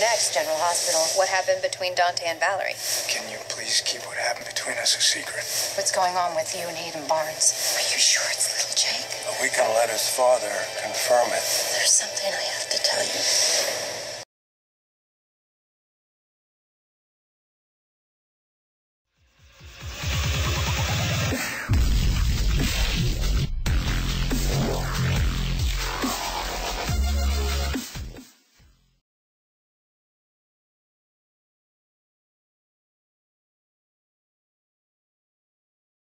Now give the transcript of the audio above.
next, General Hospital. What happened between Dante and Valerie? Can you please keep what happened between us a secret? What's going on with you and Hayden Barnes? Are you sure it's little Jake? We can let his father confirm it. There's something